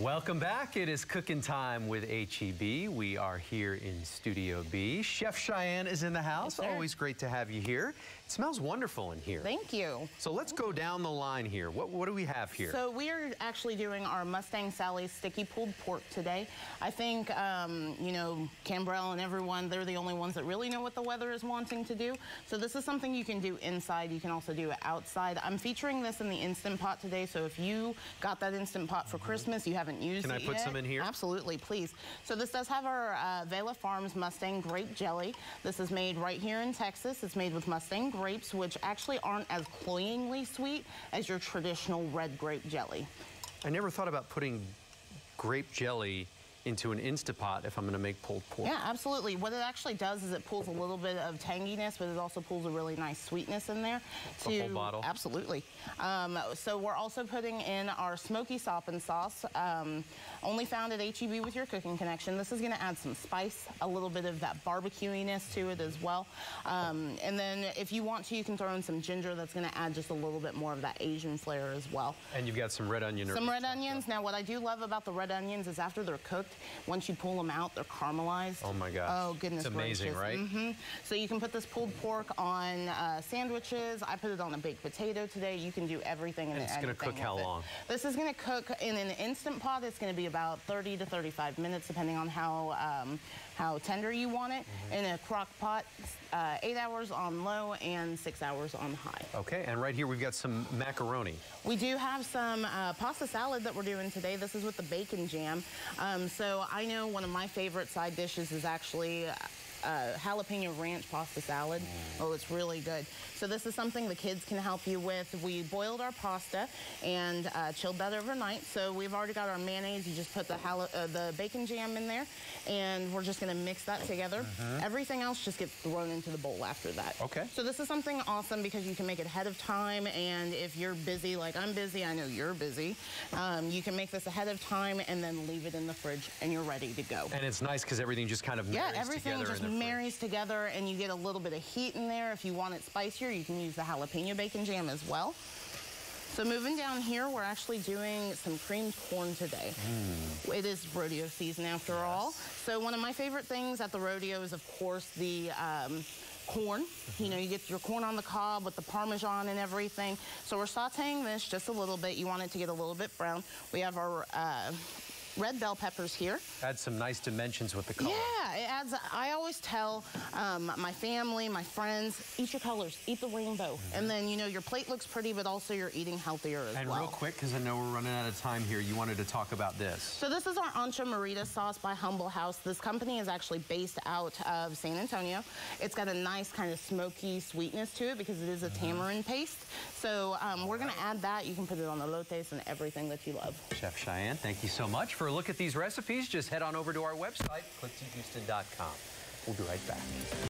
Welcome back. It is cooking time with HEB. We are here in Studio B. Chef Cheyenne is in the house. Yes, Always great to have you here. It smells wonderful in here. Thank you. So let's go down the line here. What, what do we have here? So we are actually doing our Mustang Sally's sticky pulled pork today. I think, um, you know, Khambrel and everyone, they're the only ones that really know what the weather is wanting to do. So this is something you can do inside. You can also do it outside. I'm featuring this in the Instant Pot today. So if you got that Instant Pot for Christmas, you haven't used Can it Can I put yet, some in here? Absolutely, please. So this does have our uh, Vela Farms Mustang Grape Jelly. This is made right here in Texas. It's made with Mustang grapes, which actually aren't as cloyingly sweet as your traditional red grape jelly. I never thought about putting grape jelly into an Instapot if I'm going to make pulled pork. Yeah, absolutely. What it actually does is it pulls a little bit of tanginess, but it also pulls a really nice sweetness in there. The whole bottle? Absolutely. Um, so we're also putting in our smoky soppin sauce, um, only found at HEB with your cooking connection. This is going to add some spice, a little bit of that barbecuiness to it as well. Um, and then if you want to, you can throw in some ginger. That's going to add just a little bit more of that Asian flair as well. And you've got some red onion. Some red onions. Now, what I do love about the red onions is after they're cooked, once you pull them out, they're caramelized. Oh my gosh. Oh goodness It's amazing, gracious. right? hmm So you can put this pulled pork on uh, sandwiches. I put it on a baked potato today. You can do everything. And it's gonna cook how with it. long? This is going to cook in an instant pot. It's going to be about 30 to 35 minutes, depending on how um, how tender you want it. Mm-hmm. In a crock pot, uh, eight hours on low and six hours on high. Okay, and right here we've got some macaroni. We do have some uh, pasta salad that we're doing today. This is with the bacon jam. Um, so I know one of my favorite side dishes is actually uh, jalapeno ranch pasta salad. Oh, it's really good. So this is something the kids can help you with. We boiled our pasta and uh, chilled that overnight. So we've already got our mayonnaise. You just put the, uh, the bacon jam in there, and we're just going to mix that together. Everything else just gets thrown into the bowl after that. Okay. So this is something awesome because you can make it ahead of time, and if you're busy, like I'm busy, I know you're busy, um, you can make this ahead of time and then leave it in the fridge, and you're ready to go. And it's nice because everything just kind of Yeah, everything together just in the fridge. Marries together, and you get a little bit of heat in there. If you want it spicier, you can use the jalapeno bacon jam as well. So moving down here, we're actually doing some creamed corn today. Mm. It is rodeo season after all. So one of my favorite things at the rodeo is, of course, the um, corn. Mm-hmm. You know, you get your corn on the cob with the Parmesan and everything. So we're sauteing this just a little bit. You want it to get a little bit brown. We have our uh, red bell peppers here. Add some nice dimensions with the color. Yeah, it adds. I always tell um, my family, my friends, eat your colors, eat the rainbow, and then you know your plate looks pretty, but also you're eating healthier as And well. real quick, because I know we're running out of time here, you wanted to talk about this. So this is our Ancho Morita sauce by Humble House. This company is actually based out of San Antonio. It's got a nice kind of smoky sweetness to it because it is a tamarind paste. So um, we're gonna add that. You can put it on the elotes and everything that you love. Chef Cheyenne, thank you so much. For a look at these recipes, just head on over to our website, click2houston.com. We'll be right back.